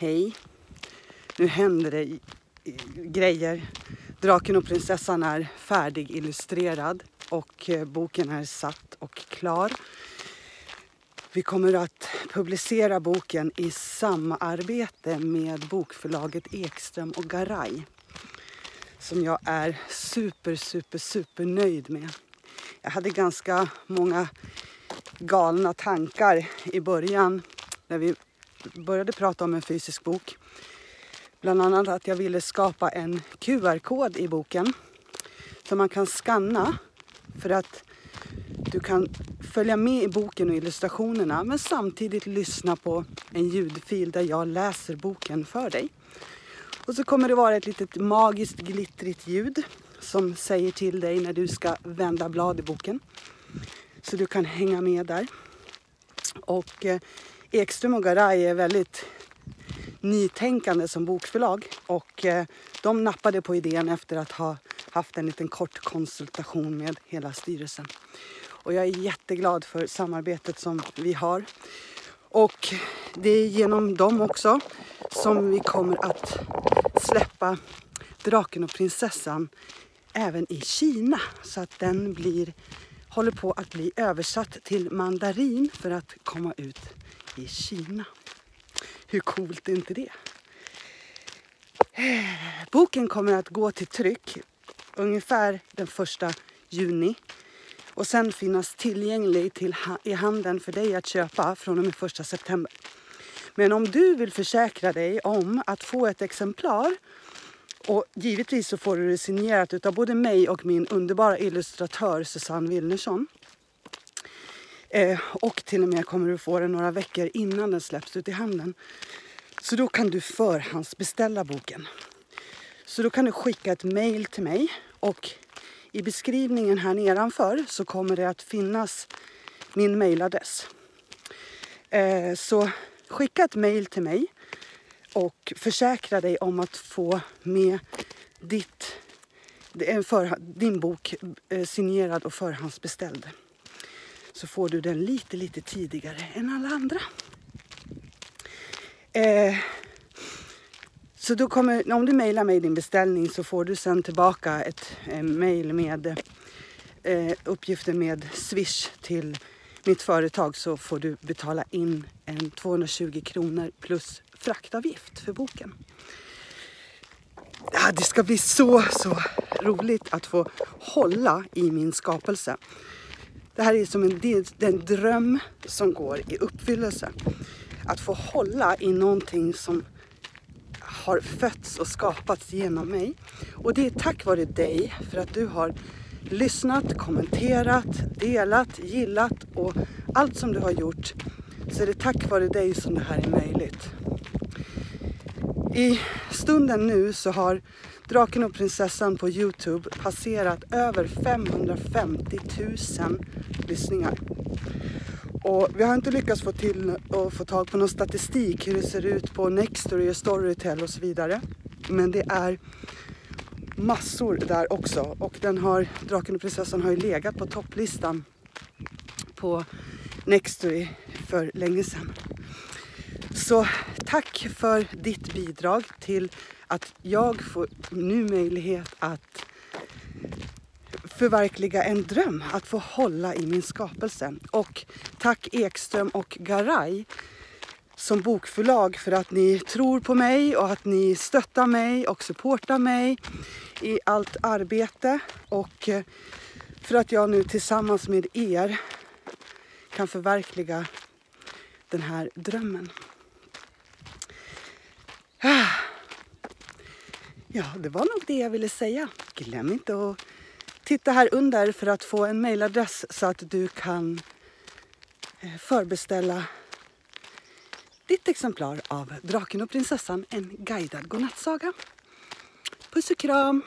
Hej! Nu händer det grejer. Draken och prinsessan är färdigillustrerad och eh, boken är satt och klar. Vi kommer att publicera boken i samarbete med bokförlaget Ekström och Garay som jag är super, super, super nöjd med. Jag hade ganska många galna tankar i början när vi började prata om en fysisk bok. Bland annat att jag ville skapa en QR-kod i boken som man kan skanna för att du kan följa med i boken och illustrationerna men samtidigt lyssna på en ljudfil där jag läser boken för dig. Och så kommer det vara ett litet magiskt glittrigt ljud som säger till dig när du ska vända blad i boken. Så du kan hänga med där. Och eh, Ekström och Garay är väldigt nytänkande som bokförlag och eh, de nappade på idén efter att ha haft en liten kort konsultation med hela styrelsen. Och jag är jätteglad för samarbetet som vi har. Och det är genom dem också som vi kommer att släppa Draken och prinsessan även i Kina så att den blir, håller på att bli översatt till mandarin för att komma ut i Kina. Hur coolt är inte det? Boken kommer att gå till tryck ungefär den första juni och sen finnas tillgänglig till i handeln för dig att köpa från och med första september. Men om du vill försäkra dig om att få ett exemplar och givetvis så får du det signerat av både mig och min underbara illustratör Susanne Wilnersson. Eh, och till och med kommer du få den några veckor innan den släpps ut i handeln. Så då kan du förhandsbeställa boken. Så då kan du skicka ett mail till mig och i beskrivningen här nedanför så kommer det att finnas min mailadress. Eh, så skicka ett mail till mig och försäkra dig om att få med ditt, din bok eh, signerad och förhandsbeställd. Så får du den lite, lite tidigare än alla andra. Eh, så då kommer, om du mejlar mig din beställning så får du sen tillbaka ett eh, mejl med eh, uppgifter med Swish till mitt företag så får du betala in en 220 kronor plus fraktavgift för boken. Ja, det ska bli så, så roligt att få hålla i min skapelse. Det här är som en, en dröm som går i uppfyllelse. Att få hålla i någonting som har fötts och skapats genom mig. Och det är tack vare dig för att du har lyssnat, kommenterat, delat, gillat och allt som du har gjort så är det tack vare dig som det här är möjligt. I stunden nu så har Draken och prinsessan på Youtube passerat över 550 000 lyssningar. Och vi har inte lyckats få till och få tag på någon statistik hur det ser ut på Nextory och Storytel och så vidare. Men det är massor där också och den har, Draken och prinsessan har ju legat på topplistan på Nextory för länge sedan. Så tack för ditt bidrag till att jag får nu möjlighet att förverkliga en dröm, att få hålla i min skapelse. Och tack Ekström och Garay som bokförlag för att ni tror på mig och att ni stöttar mig och supportar mig i allt arbete och eh, för att jag nu tillsammans med er kan förverkliga den här drömmen. Ja, det var nog det jag ville säga. Glöm inte att titta här under för att få en mailadress så att du kan eh, förbeställa ditt exemplar av Draken och prinsessan, en guidad godnattsaga. Puss och kram!